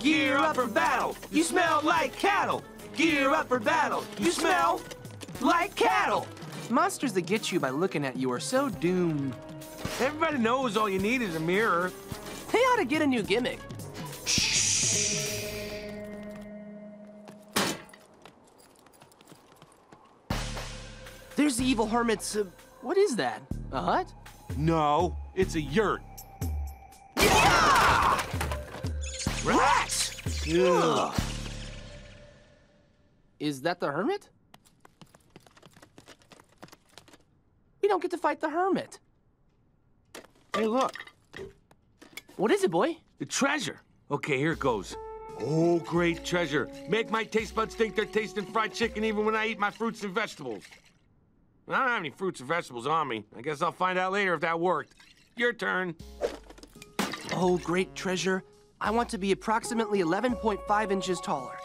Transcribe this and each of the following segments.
Gear up for battle. You smell like cattle. Gear up for battle. You smell like cattle. Monsters that get you by looking at you are so doomed. Everybody knows all you need is a mirror. They ought to get a new gimmick. There's the evil hermit's. Uh, what is that? A hut? No, it's a yurt. Rats! Is that the hermit? We don't get to fight the hermit. Hey, look, What is it, boy? the treasure. Okay, here it goes. Oh, great treasure. Make my taste buds think they're tasting fried chicken even when I eat my fruits and vegetables. I don't have any fruits and vegetables on me. I guess I'll find out later if that worked. Your turn. Oh, great treasure. I want to be approximately 11.5 inches taller.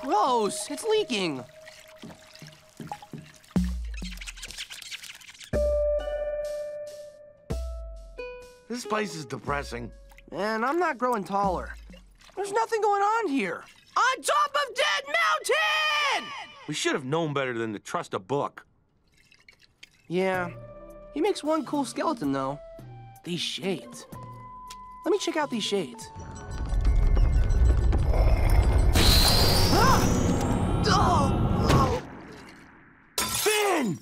Gross! It's leaking! This place is depressing. Man, I'm not growing taller. There's nothing going on here. On top of Dead Mountain! We should have known better than to trust a book. Yeah. He makes one cool skeleton, though. These shades. Let me check out these shades. Ah! Oh! oh! Finn!